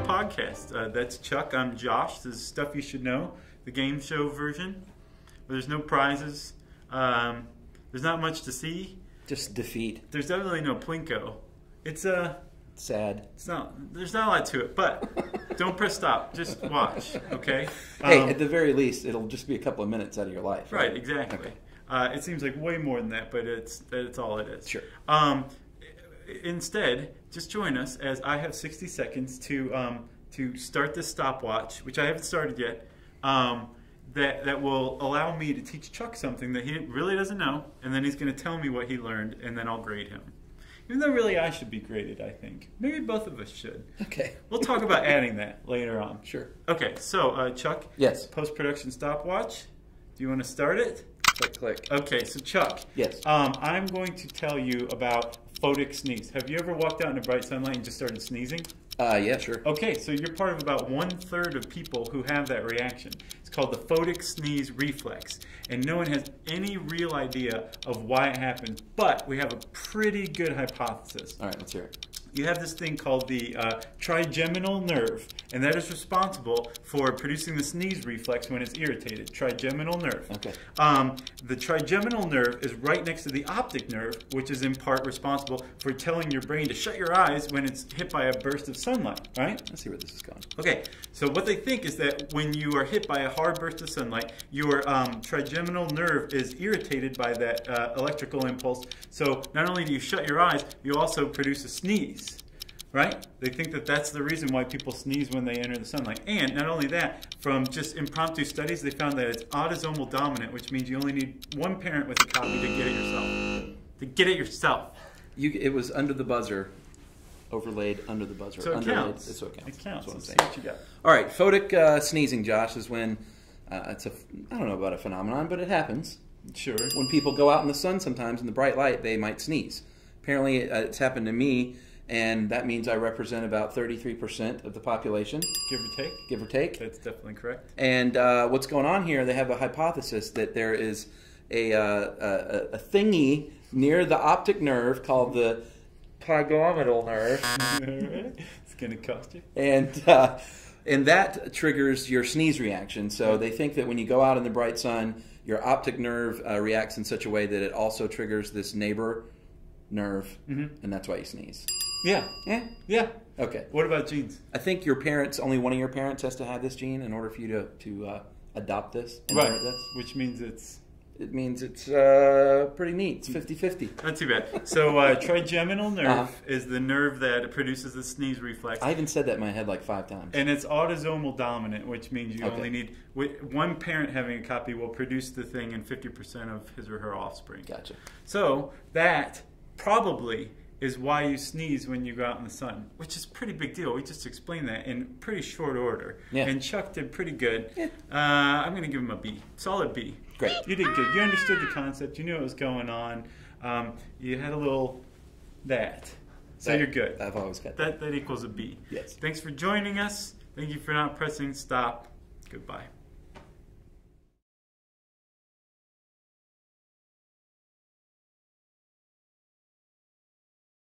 podcast. Uh, that's Chuck. I'm Josh. This is stuff you should know, the game show version. There's no prizes. Um, there's not much to see. Just defeat. There's definitely no plinko. It's a. Uh, Sad. It's not. There's not a lot to it, but don't press stop. Just watch. Okay. Hey, Um, at the very least, it'll just be a couple of minutes out of your life. Right, exactly. Okay. Uh, it seems like way more than that, but it's that's all it is. Sure. Um, instead, just join us as I have 60 seconds to um, to start this stopwatch, which I haven't started yet. Um, that that will allow me to teach Chuck something that he really doesn't know, and then he's going to tell me what he learned, and then I'll grade him. Even though really I should be graded, I think maybe both of us should. Okay. We'll talk about adding that later on. Sure. Okay, so uh, Chuck, Yes. post production stopwatch. Do you want to start it? Click, click. Okay, so Chuck. Yes. Um, I'm going to tell you about photic sneeze. Have you ever walked out in the bright sunlight and just started sneezing? Uh, yeah, sure. Okay, so you're part of about one third of people who have that reaction. It's called the photic sneeze reflex, and no one has any real idea of why it happens. But we have a pretty good hypothesis. All right, let's hear it. You have this thing called the uh, trigeminal nerve, and that is responsible for producing the sneeze reflex when it's irritated. Trigeminal nerve. Okay. Um, the trigeminal nerve is right next to the optic nerve, which is in part responsible for telling your brain to shut your eyes when it's hit by a burst of sunlight, right? Let's see where this is going. Okay, so what they think is that when you are hit by a hard burst of sunlight, your um, trigeminal nerve is irritated by that uh, electrical impulse. So not only do you shut your eyes, you also produce a sneeze, right? They think that that's the reason why people sneeze when they enter the sunlight. And not only that, from just impromptu studies, they found that it's autosomal dominant, which means you only need one parent with a copy to get it yourself. To get it yourself. You, it was under the buzzer, overlaid under the buzzer. So it underlaid. counts. It's what counts. It counts. That's what I'm Let's see what you got. All right, photic uh, sneezing, Josh, is when uh, it's a I don't know about a phenomenon, but it happens. Sure. When people go out in the sun, sometimes in the bright light, they might sneeze. Apparently, uh, it's happened to me, and that means I represent about 33% of the population, Give or take. give or take. That's definitely correct. And uh, what's going on here? They have a hypothesis that there is a, uh, a, a thingy near the optic nerve called the trigeminal nerve, it's gonna cost you. and uh, and that triggers your sneeze reaction. So they think that when you go out in the bright sun, your optic nerve uh, reacts in such a way that it also triggers this neighbor nerve, Mhm. and that's why you sneeze. Yeah. Yeah. Yeah. Okay. What about genes? I think your parents, only one of your parents, has to have this gene in order for you to to uh, adopt this, inherit this. Which means it's It means it's uh, pretty neat. It's 50 50. not too bad. So uh, trigeminal nerve Uh-huh. is the nerve that produces the sneeze reflex. I even said that in my head like five times. and it's autosomal dominant, which means you Okay. only need one parent having a copy will produce the thing in 50% of his or her offspring. Gotcha. So that probably is why you sneeze when you go out in the sun, which is a pretty big deal. We just explained that in pretty short order. Yeah. And Chuck did pretty good. Yeah. Uh, I'm going to give him a B. Solid B. Great. You did good. You understood the concept. You knew what was going on. Um, you had a little that. So That- you're good. I've always got That, that. that equals a B. Yes. Thanks for joining us. Thank you for not pressing stop. Goodbye.